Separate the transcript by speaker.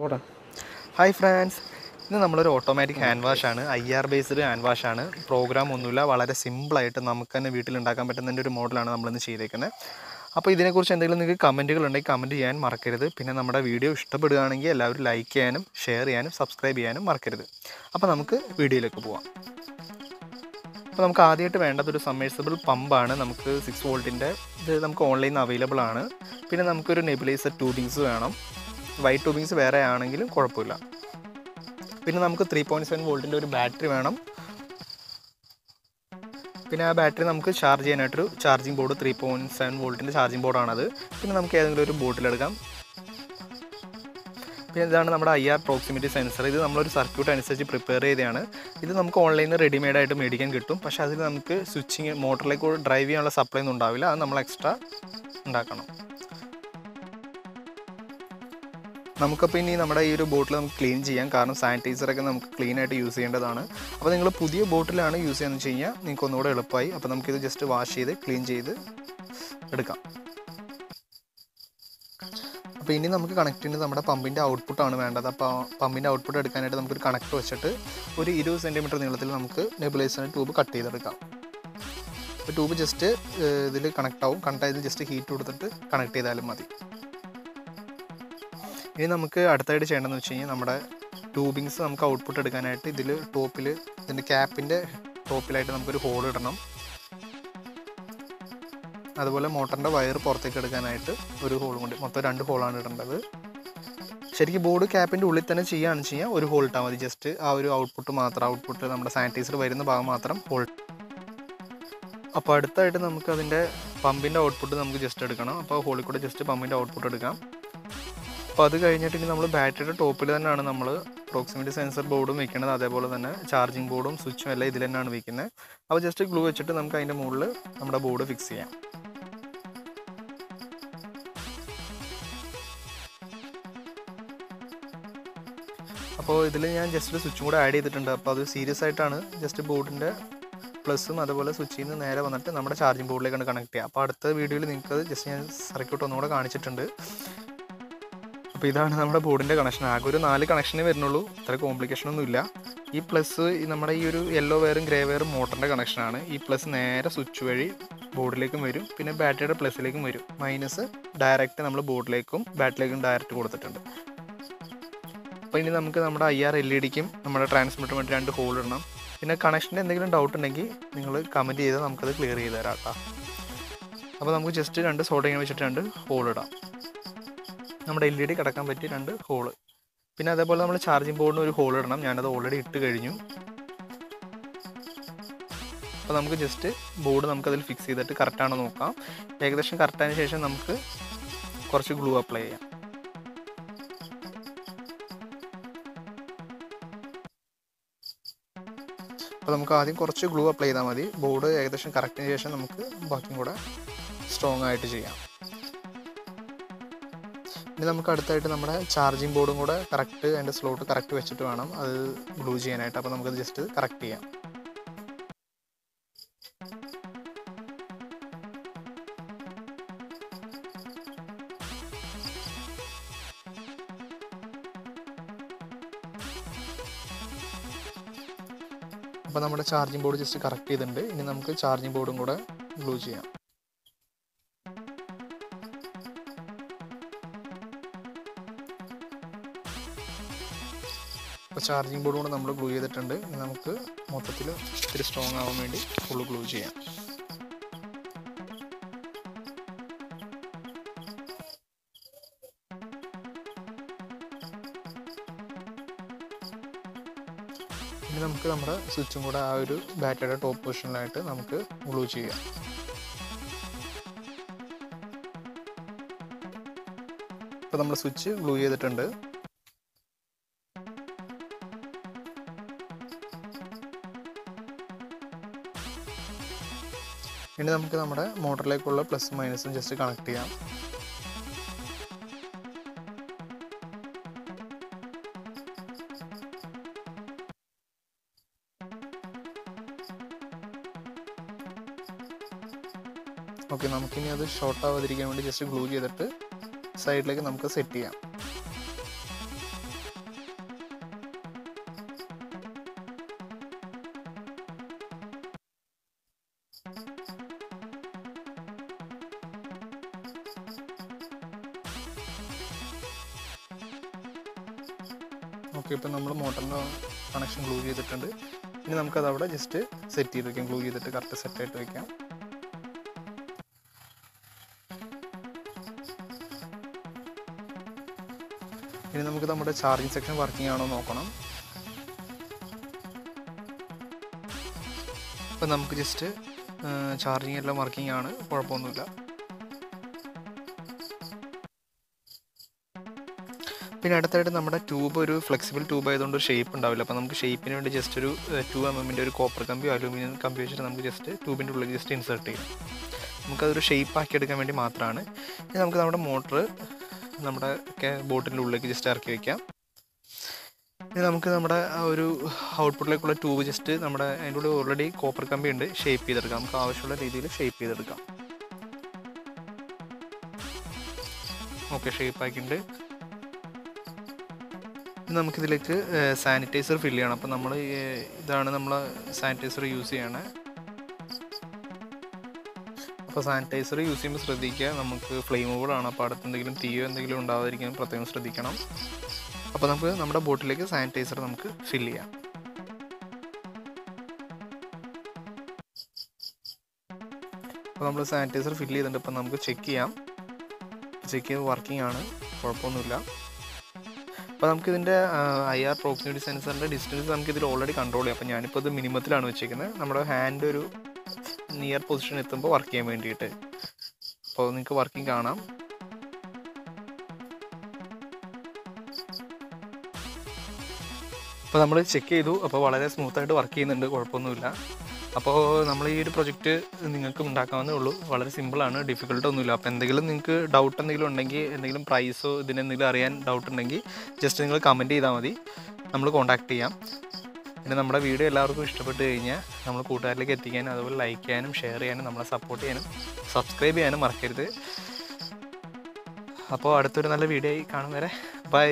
Speaker 1: പോട്ടെ
Speaker 2: hi friends ഇന്ന് നമ്മളൊരു ഓട്ടോമാറ്റിക് ഹാൻഡ് വാഷ് ആണ്. I R based hand wash ആണ്. പ്രോഗ്രാം ഒന്നുമില്ല. വളരെ സിമ്പിളായിട്ട് നമുക്ക് തന്നെ വീട്ടിൽ ഉണ്ടാക്കാൻ പറ്റുന്നതിന്റെ ഒരു മോഡലാണ് നമ്മളിന്ന് ചെയ്തേക്കുന്നത് അപ്പോൾ ഇതിനെക്കുറിച്ച് എന്തെങ്കിലും നിങ്ങൾക്ക് കമന്റുകൾ ഉണ്ടെങ്കിൽ കമന്റ് ചെയ്യാൻ മറക്കരുത്. പിന്നെ നമ്മുടെ വീഡിയോ ഇഷ്ടപ്പെടുകയാണെങ്കിൽ എല്ലാവരും ലൈക്ക് ചെയ്യാനും ഷെയർ ചെയ്യാനും സബ്സ്ക്രൈബ് ചെയ്യാനും മറക്കരുത്. അപ്പോൾ നമുക്ക് വീഡിയോയിലേക്ക് പോവാം. അപ്പോൾ നമുക്ക് ആദ്യമായിട്ട് വേണ്ടത് ഒരു സമ്മേഴ്സിബിൾ പമ്പാണ് നമുക്ക് സിക്സ് വോൾട്ടിന്റെ ഇത് നമുക്ക് ഓൺലൈനിൽ അവൈലബിൾ ആണ്. പിന്നെ നമുക്കൊരു നെബിലൈസർ ട്യൂബിങ്സ് വേണം. വൈറ്റ് ട്യൂബിങ്സ് വേറെ ആണെങ്കിലും കുഴപ്പമില്ല. പിന്നെ നമുക്ക് ത്രീ പോയിന്റ് സെവൻ വോൾട്ടിന്റെ ഒരു ബാറ്ററി വേണം. പിന്നെ ആ ബാറ്ററി നമുക്ക് charge ചെയ്യാനായിട്ടൊരു charging board three point seven വോൾട്ടിന്റെ charging ബോർഡാണത് പിന്നെ നമുക്ക് ഏതെങ്കിലും ഒരു ബോട്ടിലെടുക്കാം പിന്നെ ഇതാണ് നമ്മുടെ ഐ ആർ പ്രോക്സിമിറ്റി സെൻസർ ഇത് നമ്മളൊരു സർക്യൂട്ട് അനുസരിച്ച് പ്രിപ്പയർ ചെയ്തതാണ്. ഇത് നമുക്ക് ഓൺലൈനിൽ റെഡിമെയ്ഡ് ആയിട്ട് മേടിക്കാൻ കിട്ടും. പക്ഷേ അതിൽ നമുക്ക് സ്വിച്ചിങ് മോട്ടറിലേക്ക് ഡ്രൈവ് ചെയ്യാനുള്ള സപ്ലൈ ഒന്നും ഉണ്ടാവില്ല. അത് നമ്മൾ എക്സ്ട്രാ ഉണ്ടാക്കണം. നമുക്കപ്പോൾ ഇനി നമ്മുടെ ഈ ഒരു ബോട്ടിൽ നമുക്ക് ക്ലീൻ ചെയ്യാം. കാരണം സാനിറ്റൈസറൊക്കെ നമുക്ക് ക്ലീൻ ആയിട്ട് യൂസ് ചെയ്യേണ്ടതാണ്. അപ്പോൾ നിങ്ങൾ പുതിയ ബോട്ടിലാണ് യൂസ് ചെയ്യുന്നത് വെച്ച് കഴിഞ്ഞാൽ നിങ്ങൾക്ക് ഒന്നുകൂടെ എളുപ്പമായി. അപ്പോൾ നമുക്കിത് ജസ്റ്റ് വാഷ് ചെയ്ത് ക്ലീൻ ചെയ്ത് എടുക്കാം. അപ്പോൾ ഇനി നമുക്ക് കണക്ട് ചെയ്യുന്നത് നമ്മുടെ പമ്പിന്റെ ഔട്ട്പുട്ടാണ് വേണ്ടത്. അപ്പോൾ പമ്പിന്റെ ഔട്ട്പുട്ട് എടുക്കാനായിട്ട് നമുക്കൊരു കണക്ട് വെച്ചിട്ട് ഒരു ഇരുപത് സെന്റിമീറ്റർ നീളത്തിൽ നമുക്ക് നെബുലൈസറിന്റെ ട്യൂബ് കട്ട് ചെയ്തെടുക്കാം. അപ്പോൾ ട്യൂബ് ജസ്റ്റ് ഇതിൽ കണക്ട് ആവും. കണക്ട് ജസ്റ്റ് ഹീറ്റ് കൊടുത്തിട്ട് കണക്ട് ചെയ്താലും മതി. ഇനി നമുക്ക് അടുത്തായിട്ട് ചെയ്യേണ്ടതെന്ന് വെച്ച് കഴിഞ്ഞാൽ നമ്മുടെ ട്യൂബിങ്സ് നമുക്ക് ഔട്ട്പുട്ട് എടുക്കാനായിട്ട് ഇതിൽ ടോപ്പിൽ ഇതിന്റെ ക്യാപ്പിന്റെ ടോപ്പിലായിട്ട് നമുക്കൊരു ഹോൾ ഇടണം. അതുപോലെ മോട്ടറിന്റെ വയർ പുറത്തേക്ക് എടുക്കാനായിട്ട് ഒരു ഹോളും കൊണ്ട് മൊത്തം രണ്ട് ഹോളാണ് ഇടേണ്ടത്. ശരിക്കും ബോർഡ് ക്യാപ്പിന്റെ ഉള്ളിൽ തന്നെ ചെയ്യുകയാണെന്ന് വെച്ച് കഴിഞ്ഞാൽ ഒരു ഹോൾ ഇട്ടാൽ മതി. ജസ്റ്റ് ആ ഒരു ഔട്ട്പുട്ട് മാത്രം ഔട്ട്പുട്ട് നമ്മുടെ സാനിറ്റൈസർ വരുന്ന ഭാഗം മാത്രം ഹോൾ അപ്പോൾ അടുത്തായിട്ട് നമുക്ക് അതിന്റെ പമ്പിന്റെ ഔട്ട്പുട്ട് നമുക്ക് ജസ്റ്റ് എടുക്കണം. അപ്പോൾ ഹോളിൽ കൂടെ ജസ്റ്റ് പമ്പിന്റെ ഔട്ട്പുട്ട് എടുക്കാം. അപ്പോൾ അത് കഴിഞ്ഞിട്ട് ഇനി നമ്മൾ ബാറ്ററിയുടെ ടോപ്പിൽ തന്നെയാണ് നമ്മൾ പ്രോക്സിമിറ്റി സെൻസർ ബോർഡും വെക്കുന്നത് അതേപോലെ തന്നെ ചാർജിങ് ബോർഡും സ്വിച്ചും എല്ലാം ഇതിൽ തന്നെയാണ് വെക്കുന്നത് അപ്പോൾ ജസ്റ്റ് ഗ്ലൂ വെച്ചിട്ട് നമുക്ക് അതിന്റെ മുകളിൽ നമ്മുടെ ബോർഡ് ഫിക്സ് ചെയ്യാം. അപ്പോൾ ഇതിൽ ഞാൻ ജസ്റ്റ് സ്വിച്ചും കൂടെ ആഡ് ചെയ്തിട്ടുണ്ട്. അപ്പോൾ അത് സീരിയസ് ആയിട്ടാണ് ജസ്റ്റ് ബോർഡിന്റെ പ്ലസും അതുപോലെ സ്വിച്ചിൽ നിന്ന് നേരെ വന്നിട്ട് നമ്മുടെ ചാർജിങ് ബോർഡിലേക്കാണ് കണക്ട് ചെയ്യുക. അപ്പോൾ അടുത്ത വീഡിയോയിൽ നിങ്ങൾക്ക് ജസ്റ്റ് ഞാൻ സർക്യൂട്ട് ഒന്നുകൂടെ കാണിച്ചിട്ടുണ്ട്. അപ്പോൾ ഇതാണ് നമ്മുടെ ബോർഡിന്റെ കണക്ഷൻ ആകെ ഒരു നാല് കണക്ഷനേ വരുന്നുള്ളൂ. അത്ര കോംപ്ലിക്കേഷൻ ഒന്നും ഇല്ല. ഈ പ്ലസ് നമ്മുടെ ഈ ഒരു യെല്ലോ വയറും ഗ്രേ വയറും മോട്ടറിന്റെ കണക്ഷനാണ് ഈ പ്ലസ് നേരെ സ്വിച്ച് വഴി ബോർഡിലേക്കും വരും. പിന്നെ ബാറ്ററിയുടെ പ്ലസിലേക്കും വരും. മൈനസ് ഡയറക്റ്റ് നമ്മൾ ബോർഡിലേക്കും ബാറ്ററിലേക്കും ഡയറക്റ്റ് കൊടുത്തിട്ടുണ്ട്. അപ്പോൾ ഇനി നമുക്ക് നമ്മുടെ ഐ ആർ എൽ ഇ ഡിക്കും നമ്മുടെ ട്രാൻസ്മിറ്റർ വേണ്ടി രണ്ട് ഹോൾ ഇടണം. പിന്നെ കണക്ഷന്റെ എന്തെങ്കിലും ഡൗട്ട് ഉണ്ടെങ്കിൽ നിങ്ങൾ കമന്റ് ചെയ്താൽ നമുക്കത് ക്ലിയർ ചെയ്ത് തരാം കേട്ടോ അപ്പോൾ നമുക്ക് ജസ്റ്റ് രണ്ട് സോഡിങ് വെച്ചിട്ട് രണ്ട് ഹോൾ ഇടാം. നമ്മുടെ എൽ ഇ ഡി കിടക്കാൻ പറ്റിയ രണ്ട് ഹോൾ പിന്നെ അതേപോലെ നമ്മൾ ചാർജിങ് ബോർഡിന് ഒരു ഹോൾ ഇടണം. ഞാനത് ഓൾറെഡി ഇട്ട് കഴിഞ്ഞു. അപ്പോൾ നമുക്ക് ജസ്റ്റ് ബോർഡ് നമുക്കതിൽ ഫിക്സ് ചെയ്തിട്ട് കറക്റ്റാണോ നോക്കാം. ഏകദേശം കറക്റ്റായതിനു ശേഷം നമുക്ക് കുറച്ച് ഗ്ലൂ അപ്ലൈ ചെയ്യാം. അപ്പോൾ നമുക്ക് ആദ്യം കുറച്ച് ഗ്ലൂ അപ്ലൈ ചെയ്താൽ മതി. ബോർഡ് ഏകദേശം കറക്റ്റിന് ശേഷം നമുക്ക് ബാക്കിയും കൂടെ സ്ട്രോങ് ആയിട്ട് ചെയ്യാം. ഇനി നമുക്ക് അടുത്തായിട്ട് നമ്മുടെ ചാർജിങ് ബോർഡും കൂടെ കറക്റ്റ് അതിന്റെ സ്ലോട്ട് കറക്റ്റ് വെച്ചിട്ട് വേണം അത് ഗ്ലൂ ചെയ്യാനായിട്ട്. അപ്പോൾ നമുക്കത് ജസ്റ്റ് കറക്റ്റ് ചെയ്യാം. അപ്പോൾ നമ്മുടെ ചാർജിങ് ബോർഡ് ജസ്റ്റ് കറക്റ്റ് ചെയ്തിട്ടുണ്ട്. ഇനി നമുക്ക് ചാർജിങ് ബോർഡും കൂടെ ഗ്ലൂ ചെയ്യാം. അപ്പോൾ ചാർജിങ് ബോർഡ് കൂടെ നമ്മൾ ഗ്ലൂ ചെയ്തിട്ടുണ്ട്. നമുക്ക് മൊത്തത്തിൽ ഇത്തിരി സ്ട്രോങ് ആവാൻ വേണ്ടി ഫുള്ള് ഗ്ലൂ ചെയ്യാം. ഇനി നമുക്ക് നമ്മുടെ സ്വിച്ചും കൂടെ ആ ഒരു ബാറ്ററിയുടെ ടോപ്പ് പൊസിഷനിലായിട്ട് നമുക്ക് ഗ്ലൂ ചെയ്യാം. ഇപ്പോൾ നമ്മൾ സ്വിച്ച് ഗ്ലൂ ചെയ്തിട്ടുണ്ട്. ഇനി നമുക്ക് നമ്മുടെ മോട്ടറിലേക്കുള്ള പ്ലസ് മൈനസും ജസ്റ്റ് കണക്ട് ചെയ്യാം. ഓക്കെ നമുക്കിനി അത് ഷോർട്ട് ആവാതിരിക്കാൻ വേണ്ടി ജസ്റ്റ് ഗ്ലൂ ചെയ്തിട്ട് സൈഡിലേക്ക് നമുക്ക് സെറ്റ് ചെയ്യാം. ഓക്കെ ഇപ്പം നമ്മൾ മോട്ടറിന്റെ കണക്ഷൻ ഗ്ലൂ ചെയ്തിട്ടുണ്ട്. ഇനി നമുക്കത് അവിടെ ജസ്റ്റ് സെറ്റ് ചെയ്ത് വെക്കാം. ഗ്ലൂ ചെയ്തിട്ട് കറക്റ്റ് സെറ്റായിട്ട് വെക്കാം. ഇനി നമുക്ക് നമ്മുടെ ചാർജിങ് സെക്ഷൻ വർക്കിംഗ് ആണോ നോക്കണം. അപ്പം നമുക്ക് ജസ്റ്റ് ചാർജിങ് എല്ലാം വർക്കിംഗ് ആണ്. കുഴപ്പമൊന്നുമില്ല. പിന്നെ അടുത്തായിട്ട് നമ്മുടെ ട്യൂബ് ഒരു ഫ്ലെക്സിബിൾ ട്യൂബ് ആയതുകൊണ്ട് ഷേപ്പ് ഉണ്ടാവില്ല. അപ്പോൾ നമുക്ക് ഷേപ്പിന് വേണ്ടി ജസ്റ്റ് ഒരു ടു എം എമ്മിന്റെ ഒരു കോപ്പർ കമ്പിയോ അലൂമിനിയം കമ്പി വെച്ചിട്ട് നമുക്ക് ജസ്റ്റ് ട്യൂബിന്റെ ഉള്ളിൽ ജസ്റ്റ് ഇൻസേർട്ട് ചെയ്യാം. നമുക്കതൊരു ഷേപ്പ് ആക്കി എടുക്കാൻ വേണ്ടി മാത്രമാണ് ഇനി നമുക്ക് നമ്മുടെ മോട്ടർ നമ്മുടെ ബോട്ടിന്റെ ഉള്ളിലേക്ക് ജസ്റ്റ് ഇറക്കി വയ്ക്കാം ഇനി നമുക്ക് നമ്മുടെ ആ ഒരു ഔട്ട്പുട്ടിലേക്കുള്ള ട്യൂബ് ജസ്റ്റ് നമ്മുടെ അതിന്റെ ഉള്ളിൽ ഓൾറെഡി കോപ്പർ കമ്പി ഉണ്ട് ഷേപ്പ് ചെയ്തെടുക്കാം. നമുക്ക് ആവശ്യമുള്ള രീതിയിൽ ഷേപ്പ് ചെയ്തെടുക്കാം. ഓക്കെ ഷേപ്പ് ആക്കിയിട്ടുണ്ട്. നമുക്കിതിലേക്ക് സാനിറ്റൈസർ ഫില്ല് ചെയ്യണം. അപ്പോൾ നമ്മൾ ഇതാണ് നമ്മൾ സാനിറ്റൈസർ യൂസ് ചെയ്യണേ. അപ്പോൾ സാനിറ്റൈസർ യൂസ് ചെയ്യുമ്പോൾ ശ്രദ്ധിക്കുക. നമുക്ക് ഫ്ലെയിമബിൾ ആണ്. അപ്പോൾ അടുത്ത് എന്തെങ്കിലും തീയോ എന്തെങ്കിലും ഉണ്ടാകാതിരിക്കാൻ പ്രത്യേകം ശ്രദ്ധിക്കണം. അപ്പോൾ നമുക്ക് നമ്മുടെ ബോട്ടിലേക്ക് സാനിറ്റൈസർ നമുക്ക് ഫില്ല് ചെയ്യാം. അപ്പോൾ നമ്മൾ സാനിറ്റൈസർ ഫില്ല് ചെയ്തിട്ടുണ്ട്. അപ്പോൾ നമുക്ക് ചെക്ക് ചെയ്യാം. ചെക്ക് ചെയ്ത് വർക്കിംഗ് ആണ്. കുഴപ്പമൊന്നുമില്ല. അപ്പോൾ നമുക്കിതിന്റെ ഐ ആർ പ്രോക്സിമിറ്റി സെൻസറിന്റെ ഡിസ്റ്റൻസ് നമുക്ക് ഇതിൽ ഓൾറെഡി കൺട്രോൾ ചെയ്യാം. അപ്പോൾ ഞാനിപ്പോൾ ഇത് മിനിമത്തിലാണ് വെച്ചേക്കുന്നത്. നമ്മുടെ ഹാൻഡ് ഒരു നിയർ പൊസിഷൻ എത്തുമ്പോൾ വർക്ക് ചെയ്യാൻ വേണ്ടിയിട്ട്. അപ്പോൾ നിങ്ങൾക്ക് വർക്കിംഗ് കാണാം. അപ്പോൾ നമ്മൾ ചെക്ക് ചെയ്തു. അപ്പോൾ വളരെ സ്മൂത്തായിട്ട് വർക്ക് ചെയ്യുന്നുണ്ട്. കുഴപ്പമൊന്നുമില്ല. അപ്പോൾ നമ്മൾ ഈ ഒരു പ്രൊജക്റ്റ് നിങ്ങൾക്ക് ഉണ്ടാക്കാവുന്നേ ഉള്ളൂ. വളരെ സിമ്പിളാണ് ഡിഫിക്കൽട്ട് ഒന്നുമില്ല. അപ്പോൾ എന്തെങ്കിലും നിങ്ങൾക്ക് ഡൗട്ട് എന്തെങ്കിലും ഉണ്ടെങ്കിൽ എന്തെങ്കിലും പ്രൈസോ ഇതിനെന്തെങ്കിലും അറിയാൻ ഡൗട്ട് ഉണ്ടെങ്കിൽ ജസ്റ്റ് നിങ്ങൾ കമന്റ് ചെയ്താൽ മതി. നമ്മൾ കോൺടാക്ട് ചെയ്യാം. പിന്നെ നമ്മുടെ വീഡിയോ എല്ലാവർക്കും ഇഷ്ടപ്പെട്ട് കഴിഞ്ഞാൽ നമ്മൾ കൂട്ടുകാരിലേക്ക് എത്തിക്കാനും അതുപോലെ ലൈക്ക് ചെയ്യാനും ഷെയർ ചെയ്യാനും നമ്മളെ സപ്പോർട്ട് ചെയ്യാനും സബ്സ്ക്രൈബ് ചെയ്യാനും മറക്കരുത്. അപ്പോൾ അടുത്തൊരു നല്ല വീഡിയോ ആയി കാണും വരെ. ബൈ